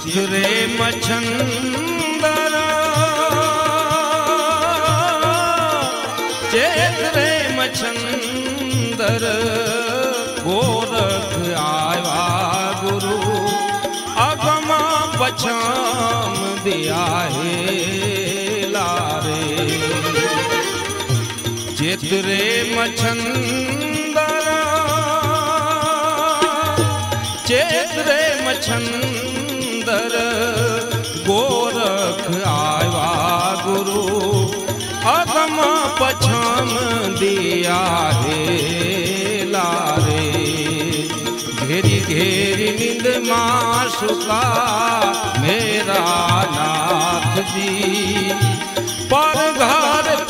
तिरे मछंदर चेतरे मछंदर कोर आया गुरू अख मां पछामे चतरे मछंद हम पछाम दिया है लारे। घेरी घेरी नींद माशुका मेरा नाथ दी पर घर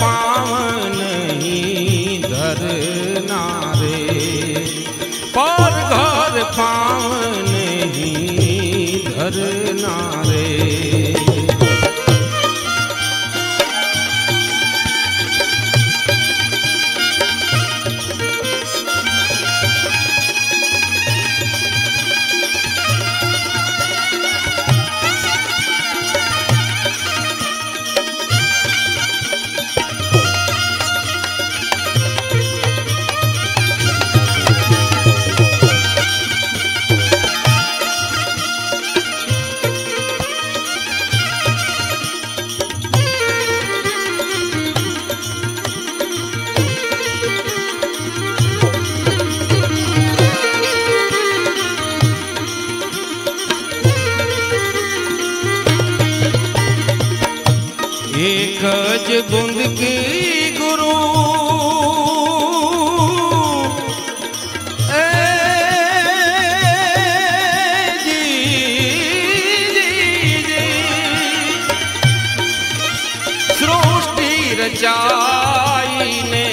चाई ने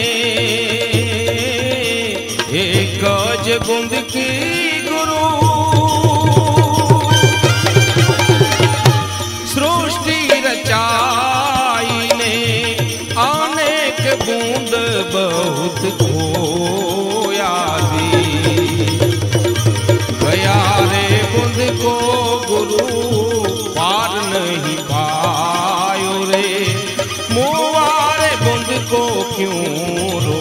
एक बूंद की गुरु। सृष्टि रचाई ने अनेक बूंद बहुत को ನೂರು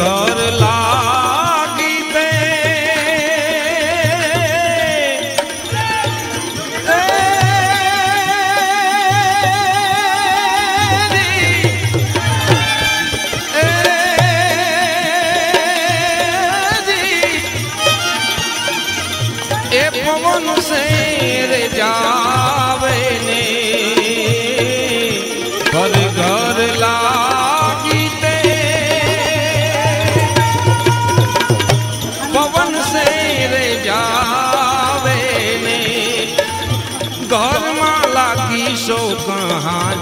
ઘર લાગી દે એ પવન સે રે જા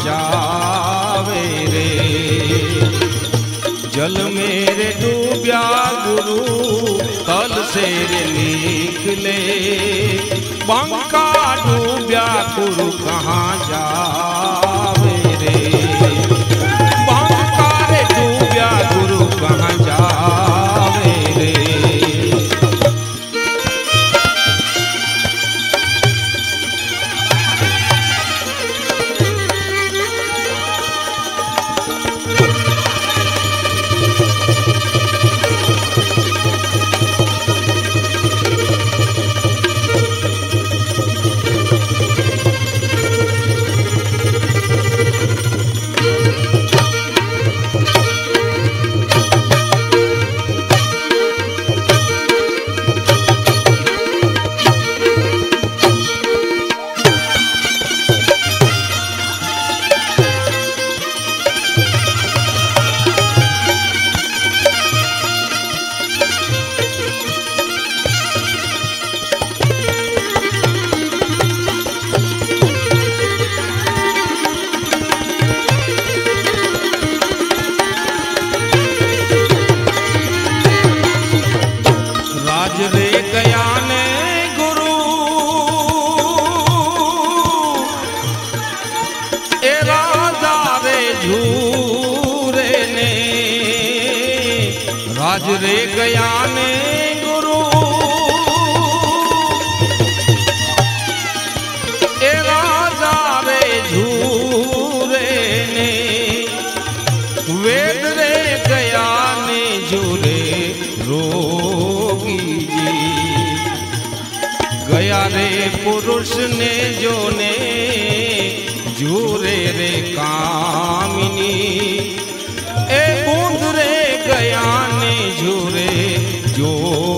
जावे रे। जल मेरे डूब्या गुरु, तल से रे निकले। बंका डूब्या गुरु कहाँ जा अजरे गया ने गुरु। ए राजा रे झूरे ने वेद रे गया ने झूरे रोगी जी। गया रे पुरुष ने जो ने झूरे रे कामिनी। ए बूंद रे गया ঝরে জোর